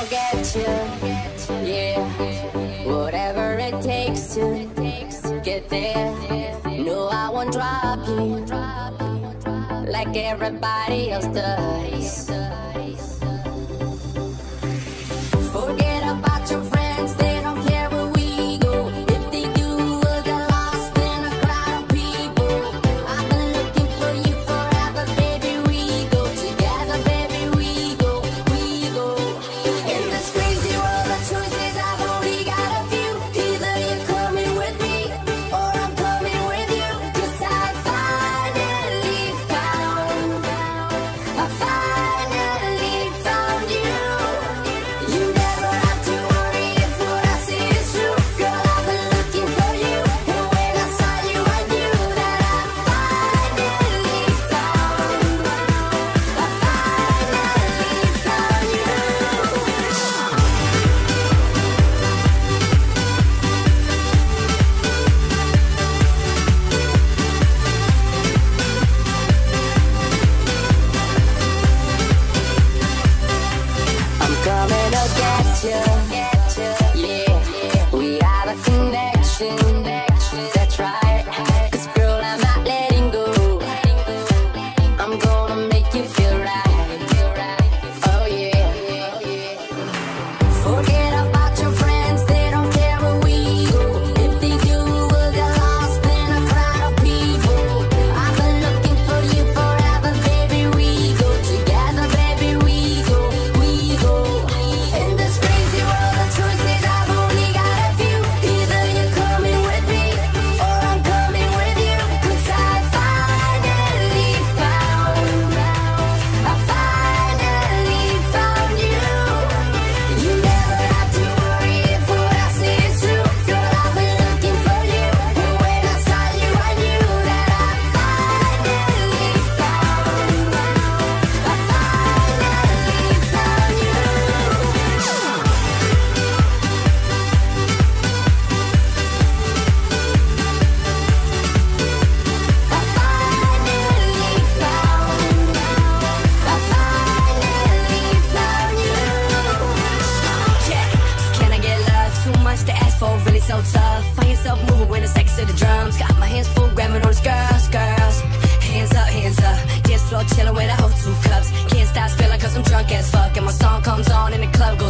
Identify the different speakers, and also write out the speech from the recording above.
Speaker 1: I'll get you. Yeah, whatever it takes to get there. No, I won't drop you like everybody else does. afire.
Speaker 2: sex to the drums. Got my hands full, grabbing those girls, girls. Hands up, hands up. Dance floor chilling with a whole two cups. Can't stop spilling cause I'm drunk as fuck. And my song comes on and the club goes.